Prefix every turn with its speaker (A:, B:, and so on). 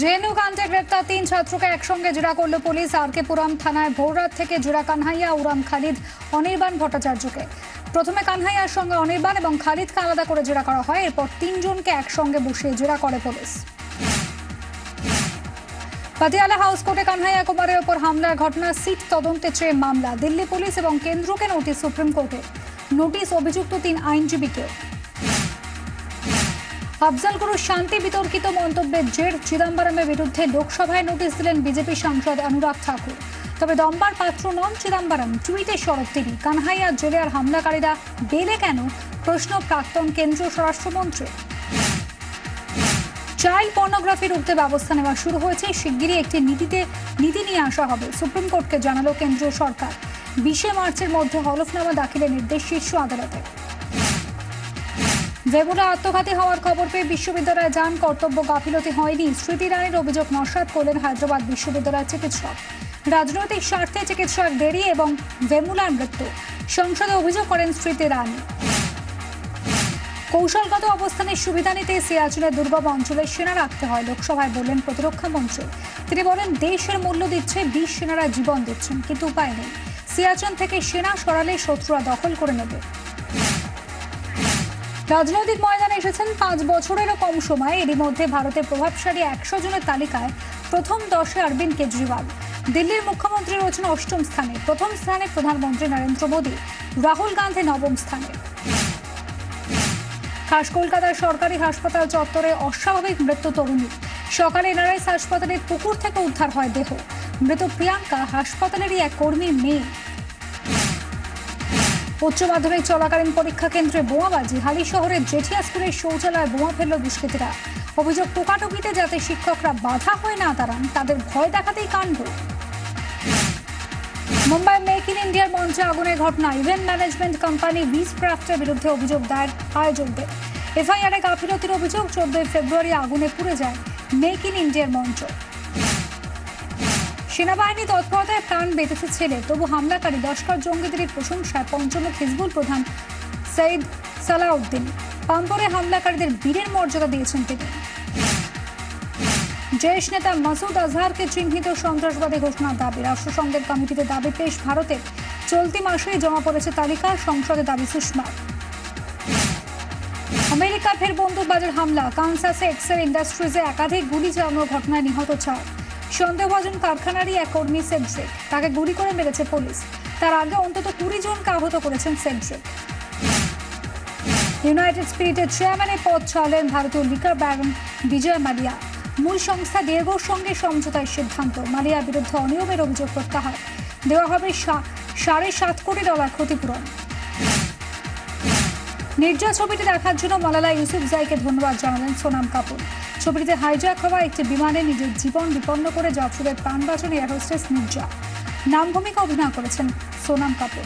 A: JNU কাণ্ডে গ্রেপ্তার তিন ছাত্রকে একসঙ্গে জেরা করল পুলিশ। আর কে পুরাম থানায় ভোররাত থেকে জেরা কানহাইয়া উরাম খালিদ, অনির্বাণ ভট্টাচার্যকে। প্রথমে কানহাইয়ার সঙ্গে অনির্বাণ এবং খালিদকে আলাদা করে জেরা করা হয়। এরপর তিনজনকে একসঙ্গে বসিয়ে জেরা করে পুলিশ। পাতিয়ালা হাউস কোর্টে কানহাইয়া কুমারের ওপর হামলার ঘটনা, সিট তদন্তে চেয়ে মামলা, দিল্লি পুলিশ এবং কেন্দ্রকে নোটিশ সুপ্রিম কোর্টে। নোটিশ অভিযুক্ত তিন আইনজীবীকে। আফজাল গুরু শান্তি বিতর্কিত মন্তব্যের জের চিদাম্বরমের বিরুদ্ধে লোকসভায় নোটিশ দিলেন বিজেপি সাংসদ অনুরাগ ঠাকুর। তবে দম্বার পাত্র নন চিদম্বরম, টুইটে সরব তিনি। কানহাইয়া জেলে আর হামলাকারীরা, বেলে কেন? প্রশ্ন প্রাক্তন কেন্দ্রীয় স্বরাষ্ট্রমন্ত্রী চাইল্ড পর্নোগ্রাফি রুখতে ব্যবস্থা নেওয়া শুরু হয়েছে। শিগগিরই একটি নীতিতে নীতি নিয়ে আসা হবে। সুপ্রিম কোর্টকে জানালো কেন্দ্রীয় সরকার। বিশে মার্চের মধ্যে হলফনামা দাখিলের নির্দেশ শীর্ষ আদালতে। ভেবুলা আত্মঘাতী হওয়ার খবর পেয়ে বিশ্ববিদ্যালয়ে যান। কর্তব্য গাফিলতি হয়নি। স্মৃতি রানীর অভিযোগ নস্বাত করলেন হায়দ্রাবাদ বিশ্ববিদ্যালয়ের চিকিৎসক। রাজনৈতিক স্বার্থে চিকিৎসক দেরি এবং ভেমুলার মৃত্যু। সংসদে অভিযোগ করেন স্মৃতি রানী। কৌশলগত অবস্থানের সুবিধা নিতে সিয়াচুনের দুর্গম অঞ্চলে সেনা রাখতে হয় লোকসভায় বললেন প্রতিরক্ষা মন্ত্রী। তিনি বলেন, দেশের মূল্য দিচ্ছে বিশ সেনারা জীবন দিচ্ছেন, কিন্তু উপায় নেই। সিয়াচন থেকে সেনা সরালে শত্রুরা দখল করে নেবে। রাজনৈতিক ময়দানে এসেছেন পাঁচ বছরেরও কম সময়ে। এরই মধ্যে ভারতের প্রভাবশালী একশো জনের তালিকায় প্রথম দশে অরবিন্দ কেজরিওয়াল। দিল্লির মুখ্যমন্ত্রী রয়েছেন অষ্টম স্থানে। প্রথম স্থানে প্রধানমন্ত্রী নরেন্দ্র মোদী। রাহুল গান্ধী নবম স্থানে। খাস কলকাতার সরকারি হাসপাতাল চত্বরে অস্বাভাবিক মৃত্যু তরুণী। সকালে এনআরএস হাসপাতালের পুকুর থেকে উদ্ধার হয় দেহ। মৃত প্রিয়াঙ্কা হাসপাতালেরই এক কর্মীর মেয়ে। উচ্চ মাধ্যমিক চলাকালীন পরীক্ষা কেন্দ্রে বোমাবাজি। হালি শহরের জেঠিয়া স্কুলের শৌচালয়ে বোমা ফেলল দুষ্কৃতীরা। অভিযোগ টোকাটুকিতে যাতে শিক্ষকরা বাধা হয়ে না দাঁড়ান, তাদের ভয় দেখাতেই কাণ্ড। মুম্বাই মেক ইন ইন্ডিয়ার মঞ্চে আগুনের ঘটনা। ইভেন্ট ম্যানেজমেন্ট কোম্পানি বিস ক্রাফটের বিরুদ্ধে অভিযোগ দায়ের আয়োজকদের এফআইআরে গাফিলতির অভিযোগ, চোদ্দই ফেব্রুয়ারি আগুনে পুড়ে যায় মেক ইন ইন্ডিয়ার মঞ্চ। সেনাবাহিনী তৎপরতায় প্রাণ বেঁচেছে ছেলে, তবু হামলাকারী লস্কর জঙ্গিদের প্রশংসায় পঞ্চমুখ হিজবুল প্রধান সঈদ সালাউদ্দিন। পাম্পরে হামলাকারীদের বীরের মর্যাদা দিয়েছেন তিনি। জেশ নেতা মাসুদ আজহারকে চিহ্নিত সন্ত্রাসবাদী ঘোষণার দাবি। রাষ্ট্রসংঘের কমিটিতে দাবি পেশ ভারতের। চলতি মাসেই জমা পড়েছে তালিকা, সংসদে দাবি সুষমার আমেরিকা ফের বন্দুকবাজের হামলা। কানসাসে এক্সেল ইন্ডাস্ট্রিজে একাধিক গুলি চালানোর ঘটনায় নিহত চার। সন্দেহভাজন কারখানারই এক কর্মী সেন্ট্রিক তাকে গুলি করে মেরেছে পুলিশ। তার আগে অন্তত কুড়ি জনকে আহত করেছেন সেন্ট্রিক ইউনাইটেড স্পিরিটের চেয়ারম্যানের পদ ছাড়লেন ভারতীয় লিকার ব্যারন বিজয় মালিয়া। মূল সংস্থা ডিয়েগোর সঙ্গে সমঝোতার সিদ্ধান্ত। মালিয়ার বিরুদ্ধে অনিয়মের অভিযোগ প্রত্যাহার। দেওয়া হবে সাড়ে সাত কোটি ডলার ক্ষতিপূরণ। নির্জা ছবিটি দেখার জন্য মালালা ইউসুফ জাইকে ধন্যবাদ জানালেন সোনাম কাপুর। ছবিটিতে হাইজ্যাক হওয়া একটি বিমানে নিজের জীবন বিপন্ন করে যাত্রীদের প্রাণ বাঁচান এয়ার হোস্টেস নির্জা নাম ভূমিকা অভিনয় করেছেন সোনাম কাপুর।